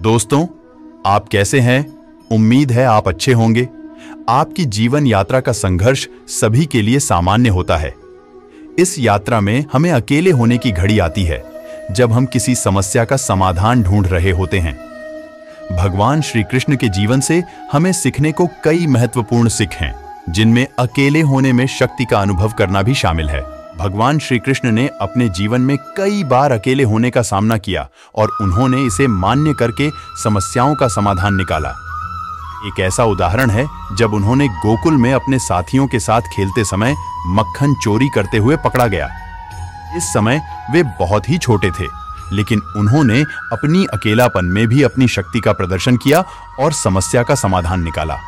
दोस्तों, आप कैसे हैं? उम्मीद है आप अच्छे होंगे। आपकी जीवन यात्रा का संघर्ष सभी के लिए सामान्य होता है। इस यात्रा में हमें अकेले होने की घड़ी आती है, जब हम किसी समस्या का समाधान ढूंढ रहे होते हैं। भगवान श्री कृष्ण के जीवन से हमें सीखने को कई महत्वपूर्ण सिख हैं, जिनमें अकेले होने में शक्ति का अनुभव करना भी शामिल है। भगवान श्री कृष्ण ने अपने जीवन में कई बार अकेले होने का सामना किया और उन्होंने इसे मान्य करके समस्याओं का समाधान निकाला। एक ऐसा उदाहरण है, जब उन्होंने गोकुल में अपने साथियों के साथ खेलते समय मक्खन चोरी करते हुए पकड़ा गया। इस समय वे बहुत ही छोटे थे, लेकिन उन्होंने अपनी अकेलापन में भी अपनी शक्ति का प्रदर्शन किया और समस्या का समाधान निकाला।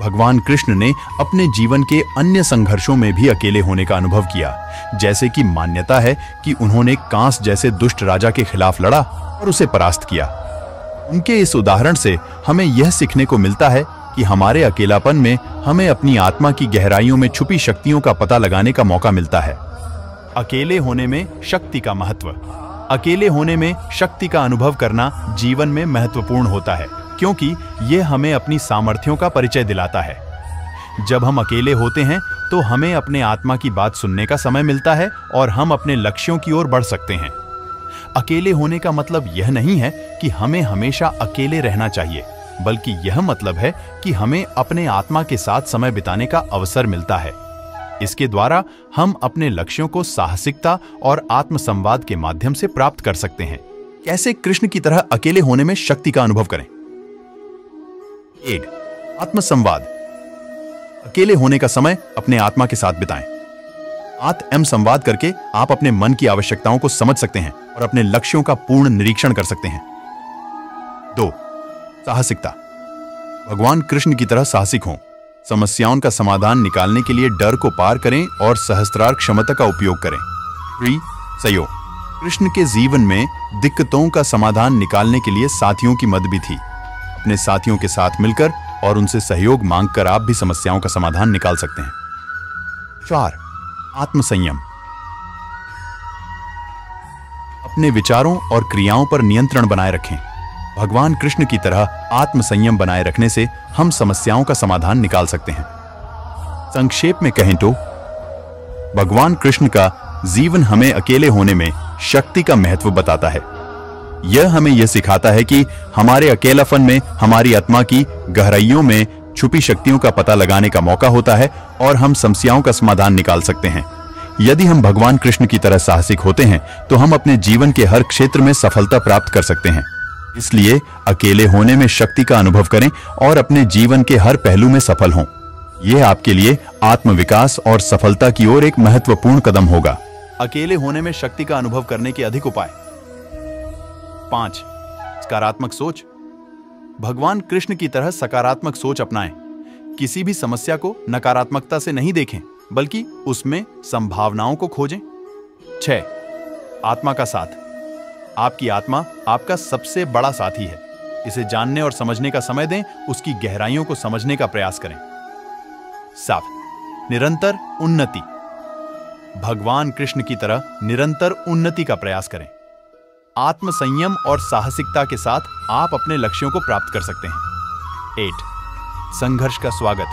भगवान कृष्ण ने अपने जीवन के अन्य संघर्षों में भी अकेले होने का अनुभव किया। जैसे कि मान्यता है कि उन्होंने कांस जैसे दुष्ट राजा के खिलाफ लड़ा और उसे परास्त किया। उनके इस उदाहरण से हमें यह सीखने को मिलता है कि हमारे अकेलापन में हमें अपनी आत्मा की गहराइयों में छुपी शक्तियों का पता लगाने का मौका मिलता है। अकेले होने में शक्ति का महत्व। अकेले होने में शक्ति का अनुभव करना जीवन में महत्वपूर्ण होता है। क्योंकि यह हमें अपनी सामर्थ्यों का परिचय दिलाता है। जब हम अकेले होते हैं तो हमें अपने आत्मा की बात सुनने का समय मिलता है और हम अपने लक्ष्यों की ओर बढ़ सकते हैं। अकेले होने का मतलब यह नहीं है कि हमें हमेशा अकेले रहना चाहिए, बल्कि यह मतलब है कि हमें अपने आत्मा के साथ समय बिताने का अवसर मिलता है। इसके द्वारा हम अपने लक्ष्यों को साहसिकता और आत्मसंवाद के माध्यम से प्राप्त कर सकते हैं। कैसे कृष्ण की तरह अकेले होने में शक्ति का अनुभव करें? एक आत्मसंवाद। अकेले होने का समय अपने आत्मा के साथ बिताएँ। आत्म संवाद करके आप अपने मन की आवश्यकताओं को समझ सकते हैं और अपने लक्ष्यों का पूर्ण निरीक्षण कर सकते हैं। दो, साहसिकता। भगवान कृष्ण की तरह साहसिक हों। समस्याओं का समाधान निकालने के लिए डर को पार करें और सहस्त्रार क्षमता का उपयोग करें। थ्री सहयोग कृष्ण के जीवन में दिक्कतों का समाधान निकालने के लिए साथियों की मद भी थी। अपने साथियों के साथ मिलकर और उनसे सहयोग मांगकर आप भी समस्याओं का समाधान निकाल सकते हैं। चार, आत्मसंयम। अपने विचारों और क्रियाओं पर नियंत्रण बनाए रखें। भगवान कृष्ण की तरह आत्मसंयम बनाए रखने से हम समस्याओं का समाधान निकाल सकते हैं। संक्षेप में कहें तो भगवान कृष्ण का जीवन हमें अकेले होने में शक्ति का महत्व बताता है। यह हमें यह सिखाता है कि हमारे अकेलापन में, हमारी आत्मा की गहराइयों में छुपी शक्तियों का पता लगाने का मौका होता है और हम समस्याओं का समाधान निकाल सकते हैं। यदि हम भगवान कृष्ण की तरह साहसिक होते हैं तो हम अपने जीवन के हर क्षेत्र में सफलता प्राप्त कर सकते हैं। इसलिए अकेले होने में शक्ति का अनुभव करें और अपने जीवन के हर पहलू में सफल हों। यह आपके लिए आत्मविकास और सफलता की ओर एक महत्वपूर्ण कदम होगा। अकेले होने में शक्ति का अनुभव करने के अधिक उपाय। पाँच। सकारात्मक सोच। भगवान कृष्ण की तरह सकारात्मक सोच अपनाएँ। किसी भी समस्या को नकारात्मकता से नहीं देखें, बल्कि उसमें संभावनाओं को खोजें। छह। आत्मा का साथ। आपकी आत्मा आपका सबसे बड़ा साथी है। इसे जानने और समझने का समय दें, उसकी गहराइयों को समझने का प्रयास करें। साफ़। निरंतर उन्नति। भगवान कृष्ण की तरह निरंतर उन्नति का प्रयास करें। आत्मसंयम और साहसिकता के साथ आप अपने लक्ष्यों को प्राप्त कर सकते हैं। एट, संघर्ष का स्वागत।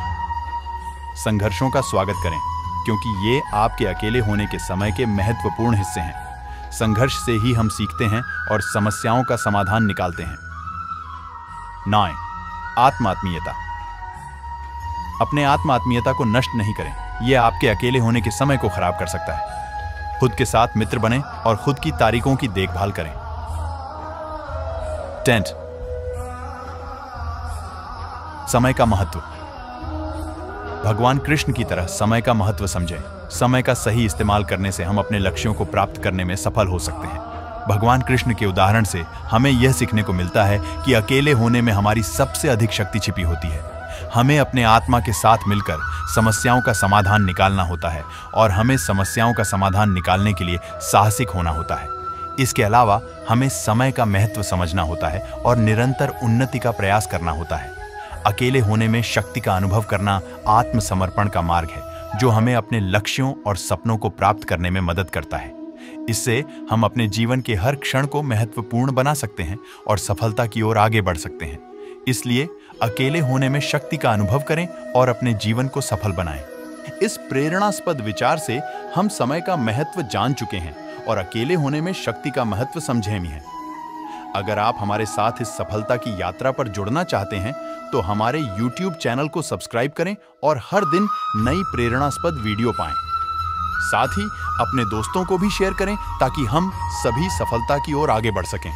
संघर्षों का स्वागत करें, क्योंकि ये आपके अकेले होने के समय के महत्वपूर्ण हिस्से हैं। संघर्ष से ही हम सीखते हैं और समस्याओं का समाधान निकालते हैं। नौ आत्मात्मीयता। अपने आत्मात्मीयता को नष्ट नहीं करें यह आपके अकेले होने के समय को खराब कर सकता है। खुद के साथ मित्र बने और खुद की तारीखों की देखभाल करें। टेंट। समय का महत्व। भगवान कृष्ण की तरह समय का महत्व समझें। समय का सही इस्तेमाल करने से हम अपने लक्ष्यों को प्राप्त करने में सफल हो सकते हैं। भगवान कृष्ण के उदाहरण से हमें यह सीखने को मिलता है कि अकेले होने में हमारी सबसे अधिक शक्ति छिपी होती है। हमें अपने आत्मा के साथ मिलकर समस्याओं का समाधान निकालना होता है और हमें समस्याओं का समाधान निकालने के लिए साहसिक होना होता है। इसके अलावा हमें समय का महत्व समझना होता है और निरंतर उन्नति का प्रयास करना होता है। अकेले होने में शक्ति का अनुभव करना आत्मसमर्पण का मार्ग है, जो हमें अपने लक्ष्यों और सपनों को प्राप्त करने में मदद करता है। इससे हम अपने जीवन के हर क्षण को महत्वपूर्ण बना सकते हैं और सफलता की ओर आगे बढ़ सकते हैं। इसलिए अकेले होने में शक्ति का अनुभव करें और अपने जीवन को सफल बनाएँ। इस प्रेरणास्पद विचार से हम समय का महत्व जान चुके हैं और अकेले होने में शक्ति का महत्व समझे भी हैं। अगर आप हमारे साथ इस सफलता की यात्रा पर जुड़ना चाहते हैं तो हमारे YouTube चैनल को सब्सक्राइब करें और हर दिन नई प्रेरणास्पद वीडियो पाएँ। साथ ही अपने दोस्तों को भी शेयर करें ताकि हम सभी सफलता की ओर आगे बढ़ सकें।